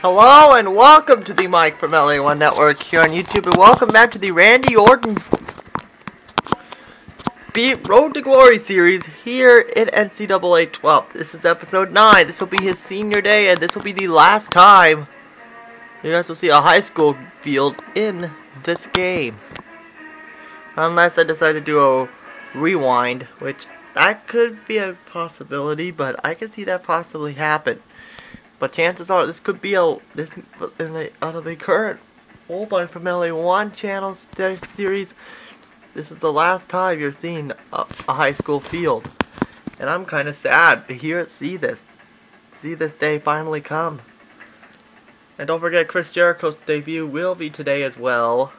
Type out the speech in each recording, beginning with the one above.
Hello and welcome to the Mike from LA1 Network here on YouTube and welcome back to the Randy Orton Beat Road to Glory series here in NCAA 12. This is episode 9. This will be his senior day and this will be the last time you guys will see a high school field in this game. Unless I decide to do a rewind, which that could be a possibility, but I can see that possibly happen. But chances are this could be a this in the out of the current Bullbine from LA1 channel series. This is the last time you're seeing a, a high school field, and I'm kind of sad to hear it see this, see this day finally come. And don't forget Chris Jericho's debut will be today as well.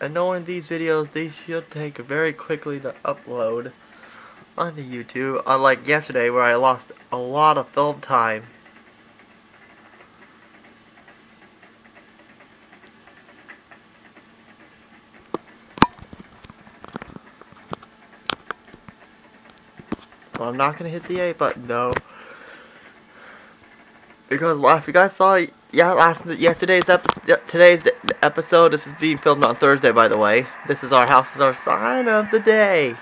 And knowing these videos, they should take very quickly to upload onto YouTube, unlike yesterday where I lost a lot of film time. So I'm not gonna hit the A button though. Because if you guys saw yeah last yesterday's episode today's episode this is being filmed on Thursday by the way. This is our house is our sign of the day.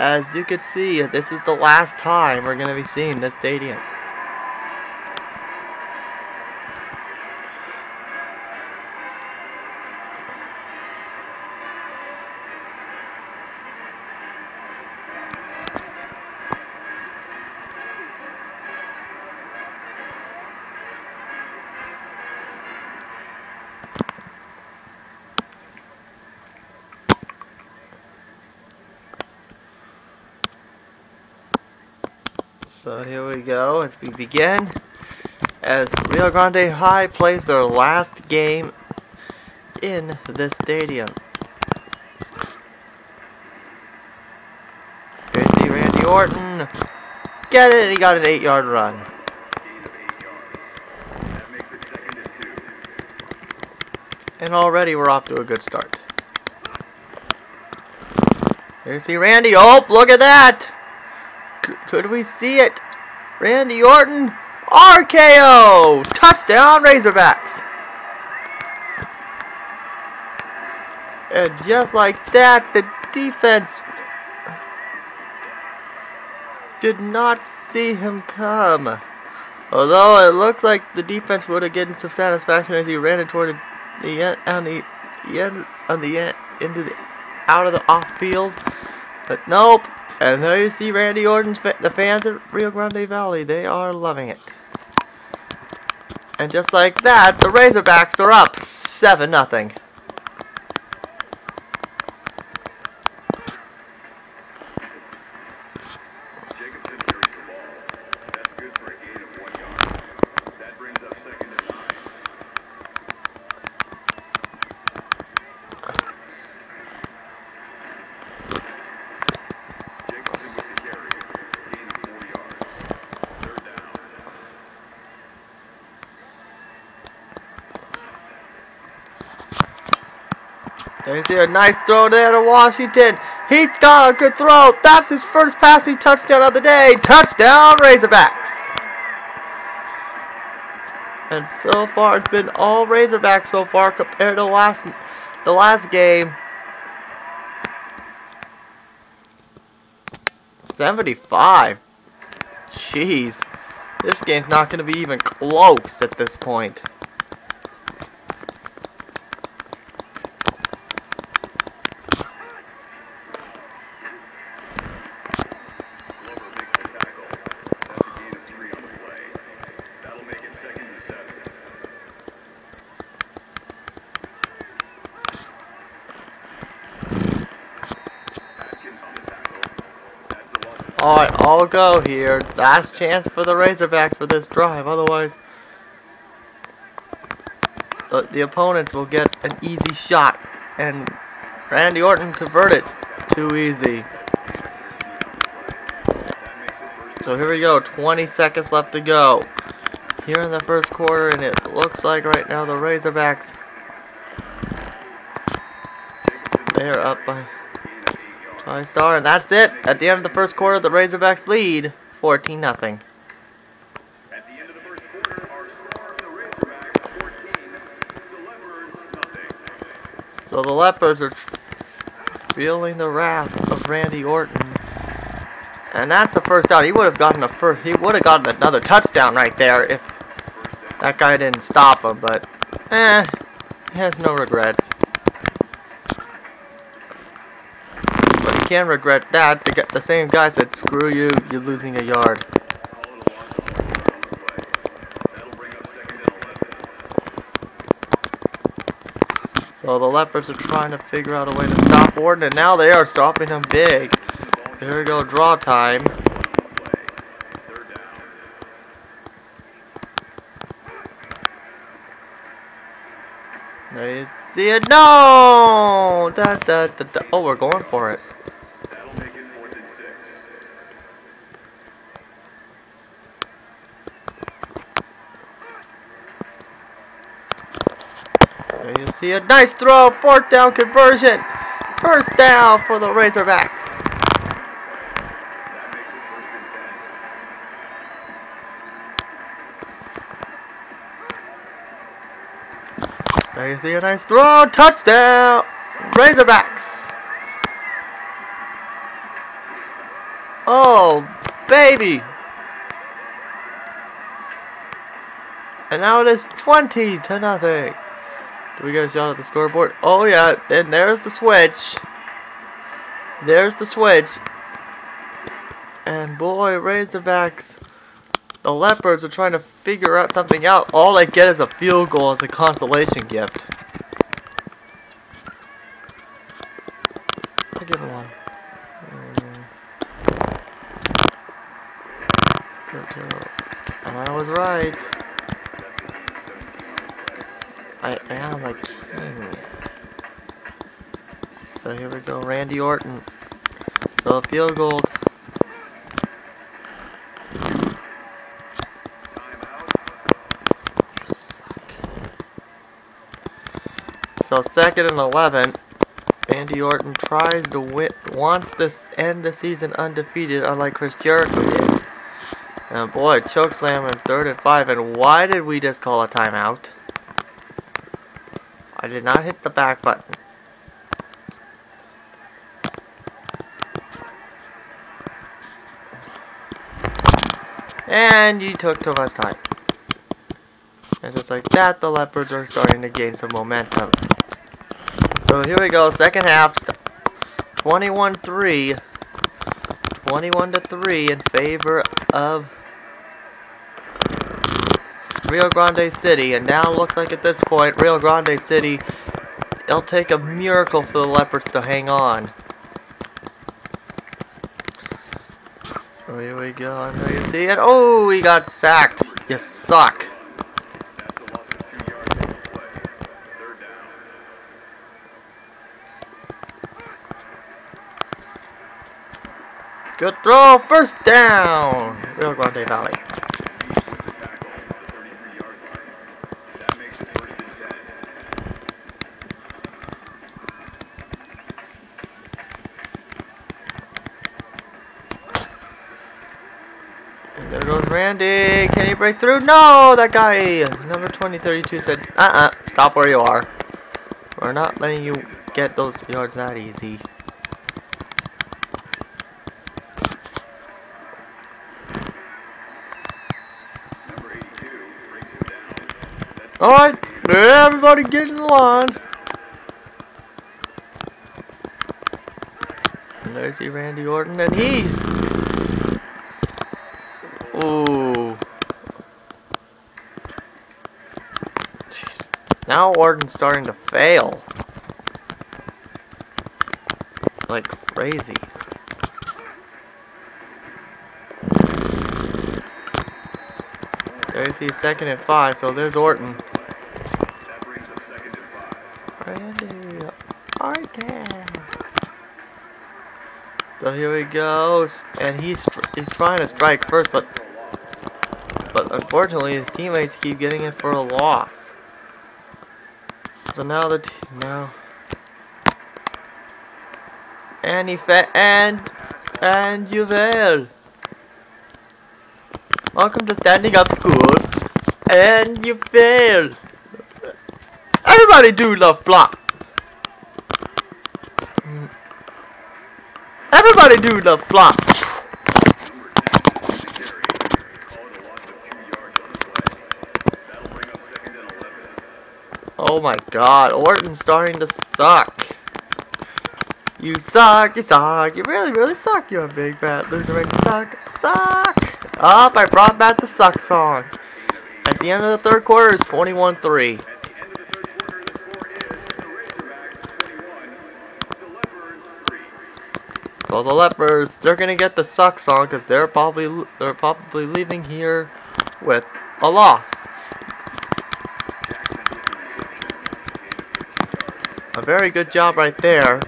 As you can see, this is the last time we're going to be seeing this stadium. So here we go as we begin. As Rio Grande High plays their last game in this stadium. Here's the Randy Orton. Get it! He got an 8 yard run. And already we're off to a good start. Here's the Randy. Oh, look at that! Could we see it? Randy Orton, RKO! Touchdown Razorbacks! And just like that, the defense did not see him come. Although it looks like the defense would have gotten some satisfaction as he ran it toward the end on the, the end on the end into the out of the off field. But nope, and there you see Randy Orton's fa the fans at Rio Grande Valley. They are loving it. And just like that, the Razorbacks are up 7 nothing. You see a nice throw there to Washington. He's got a good throw. That's his first passing touchdown of the day. Touchdown Razorbacks. And so far it's been all Razorbacks so far compared to last the last game. 75. Jeez. This game's not going to be even close at this point. Alright, I'll go here. Last chance for the Razorbacks for this drive. Otherwise, the, the opponents will get an easy shot. And Randy Orton converted. Too easy. So here we go. 20 seconds left to go. Here in the first quarter, and it looks like right now the Razorbacks they are up by Five star, and that's it. At the end of the first quarter, the Razorbacks lead 14 nothing. At the end of the first quarter, our star of the Razorbacks, 14, the Leopards, nothing. So the Leopards are feeling the wrath of Randy Orton. And that's a first down. He would have gotten a first. He would have gotten another touchdown right there if that guy didn't stop him. But eh, he has no regrets. But he can regret that. The, the same guy said, "Screw you, you're losing a yard." Call it a loss on the play. That'll bring up second and 11. So the Leopards are trying to figure out a way to stop Orton, and now they are stopping him big. Here we go, draw time. There you see it. No! Da, da, da, da. Oh, we're going for it. That'll make it fourth and six. There you see a nice throw, fourth down conversion. First down for the Razorbacks. There you see a nice throw, touchdown, Razorbacks. Oh, baby. And now it is 20 to nothing. We a shot at the scoreboard? Oh yeah, and there's the switch. There's the switch. And boy, Razorbacks, the Leopards are trying to figure out something out. All they get is a field goal as a consolation gift. Randy Orton. So a field goal. So second and eleven. Randy Orton tries to win, wants to end the season undefeated, unlike Chris Jericho did. And boy, choke slam in third and five. And why did we just call a timeout? I did not hit the back button. And you took too much time. And just like that, the Leopards are starting to gain some momentum. So here we go, second half, 21-3. 21 to 3 in favor of Rio Grande City. And now looks like at this point, Rio Grande City, it'll take a miracle for the Leopards to hang on. Here we go, and there you see it. Oh, we got sacked. You suck. Good throw, first down. Rio Grande Valley. Beast with the tackle at the 33-yard line. That makes it first and ten. And there goes Randy. Can he break through? No, that guy, number 2032, said, uh-uh, stop where you are. We're not letting you get those yards that easy. Number 82 brings him down. That's Alright, everybody get in the line. And there's the Randy Orton, and he... Now Orton's starting to fail. Like crazy. There's the second and five, so there's Orton. Randy Orton. So here he goes, and he's he's trying to strike first, but but unfortunately his teammates keep getting it for a loss. So now the now, And he and and you fail. Welcome to standing up school. And you fail. Everybody do the flop. Everybody do the flop. Oh my god, Orton's starting to suck. You suck, you suck, you really, really suck, you a big fat loser, and suck, suck. Up, I brought back the suck song. At the end of the third quarter, it's 21-3. So the Leopards, they're gonna get the suck song because they're probably they're probably leaving here with a loss. A very good job right there.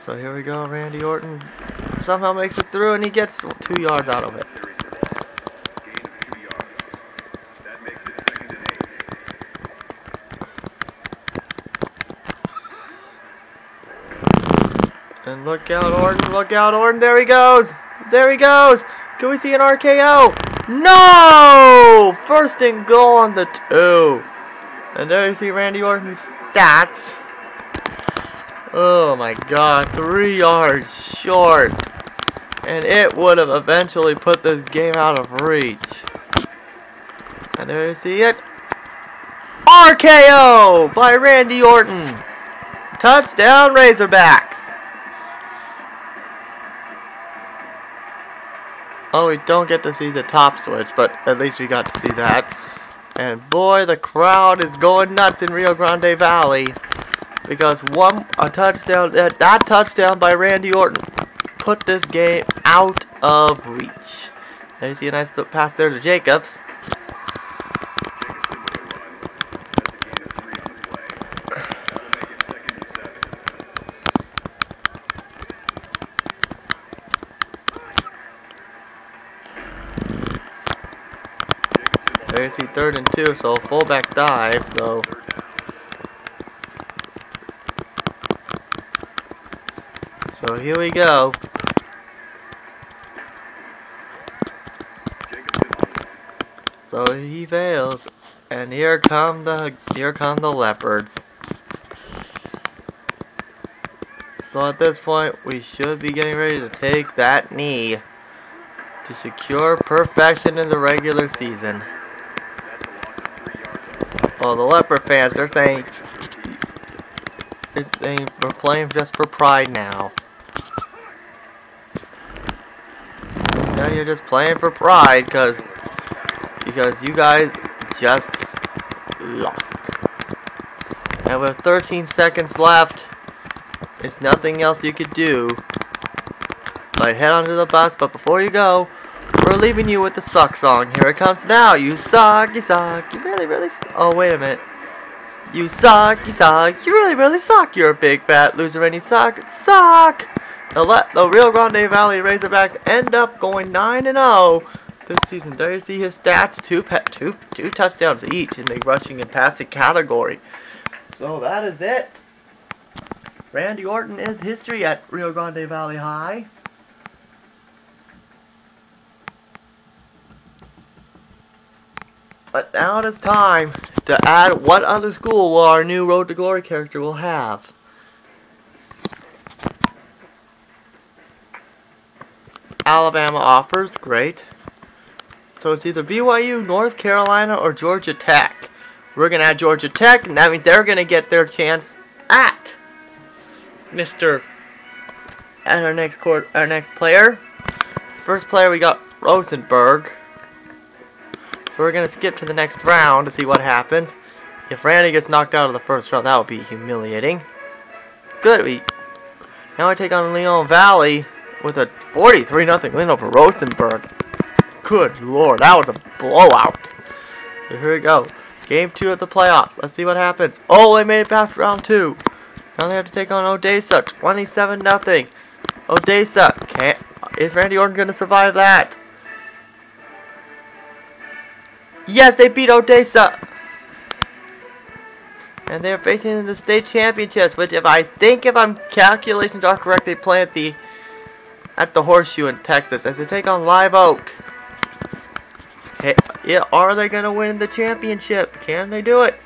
So here we go, Randy Orton somehow makes it through and he gets two yards out of it. And look out, Orton, look out, Orton, there he goes! There he goes! Can we see an RKO? No! First and goal on the two. And there you see Randy Orton's stats. Oh my god, three yards short. And it would have eventually put this game out of reach. And there you see it. RKO by Randy Orton. Touchdown Razorbacks. Oh, we don't get to see the top switch, but at least we got to see that. And boy, the crowd is going nuts in Rio Grande Valley. Because one a touchdown that, that touchdown by Randy Orton put this game out of reach. There you see a nice pass there to Jacobs. There you see two, so fullback dive, so So here we go. So he fails, and here come the here come the leopards. So at this point, we should be getting ready to take that knee to secure perfection in the regular season. Well, the leopard fans, they're saying they, we're playing just for pride now. Now you're just playing for pride because because you guys just lost. And with 13 seconds left, it's nothing else you could do but head onto the bus. But before you go, we're leaving you with the suck song. Here it comes now. You suck, you suck, you really, really. oh wait a minute. You suck, you suck, you really, really suck. You're a big fat loser and you suck, suck. The, Le the Rio Grande Valley Razorbacks end up going 9 and 0 this season. There you see his stats: two two two touchdowns each in the rushing and passing category. So that is it. Randy Orton is history at Rio Grande Valley High. But now it is time to add what other school will our new Road to Glory character will have. Alabama offers, great. So it's either BYU, North Carolina, or Georgia Tech. We're going to add Georgia Tech, and that means they're going to get their chance at Mr. And our next court, our next player. First player we got Rosenberg. So we're to skip to the next round to see what happens. If Randy gets knocked out of the first round, that would be humiliating. Good. We now I take on Leon Valley with a 43 0 win over Rosenberg. Good lord, that was a blowout. So here we go. Game two of the playoffs. Let's see what happens. Oh, they made it past round two. Now they have to take on Odessa. 27 0 Odessa. Can't, is Randy Orton going to survive that? Yes, they beat Odessa. And they're facing the state championships, which if I think if I'm calculations are correct, they play at the at the Horseshoe in Texas as they take on Live Oak. Hey, yeah, are they gonna win the championship? Can they do it?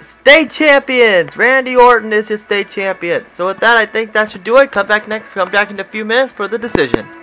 State champions! Randy Orton is your state champion. So with that, I think that should do it. Come back next. Come back in a few minutes for the decision.